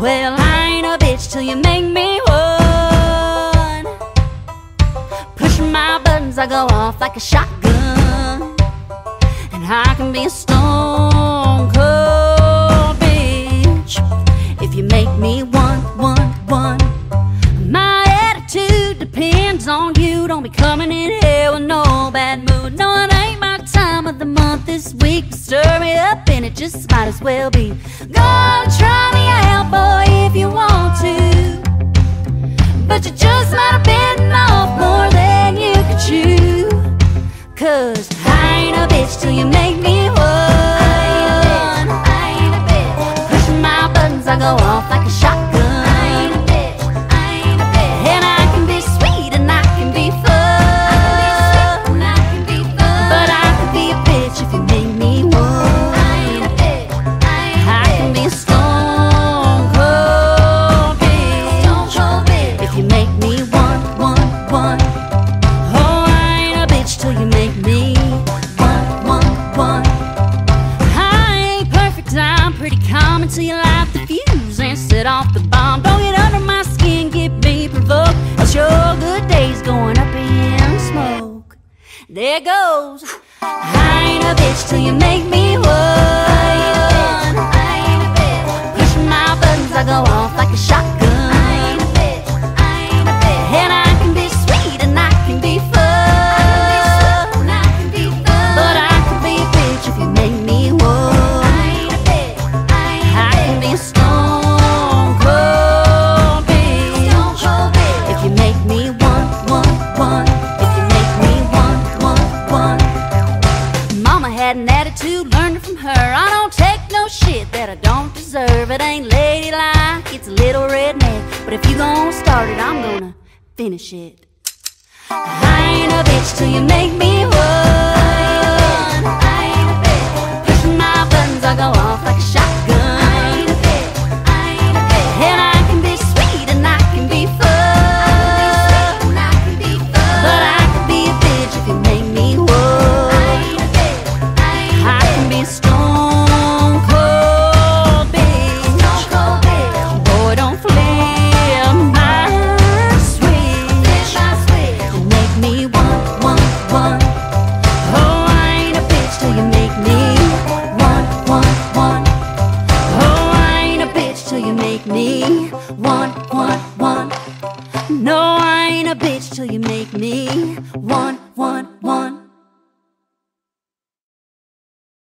Well, I ain't a bitch till you make me one. Pushing my buttons, I go off like a shotgun. And I can be a stone cold bitch if you make me one, one, one. My attitude depends on you. Don't be coming in here with no bad mood. No, it ain't my time of the month this week. Stir me up, and it just might as well be. Go on, try go off and off the bomb. Don't get under my skin, get me provoked. Else your good day's going up in smoke. There goes. I ain't a bitch till you make me had an attitude, learned it from her. I don't take no shit that I don't deserve. It ain't ladylike, it's a little redneck. But if you gon' start it, I'm gonna finish it. I ain't a bitch till you make me one. I ain't a bitch. Pushing my buttons, I go on. make me want, want, want. No, I ain't a bitch till you make me want, want,